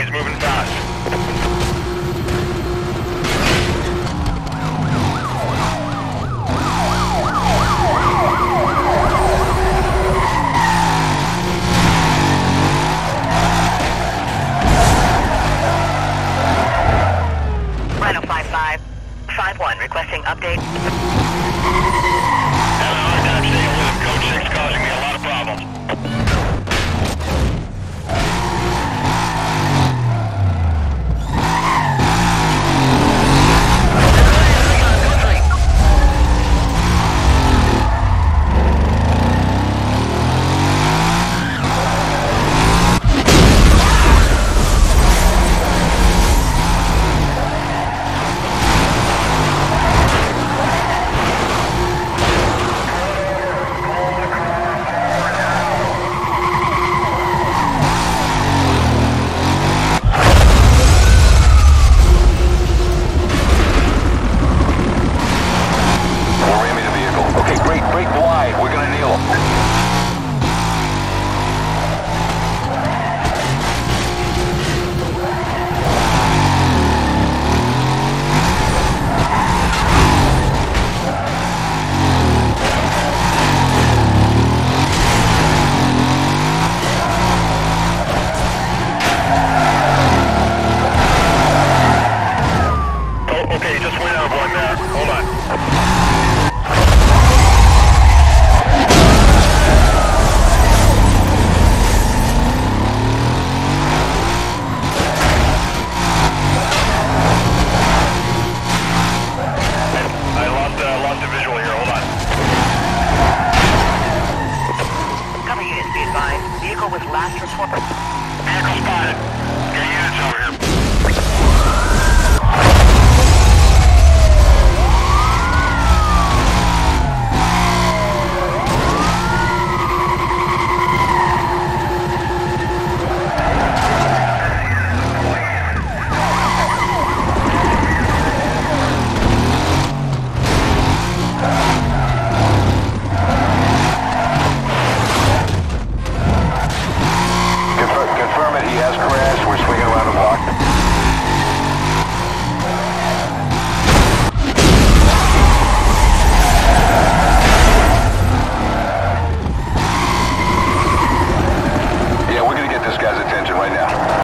he's moving fast. Five one requesting update. 没有。with last report. Vehicle spotted. Get units over here. We're swinging around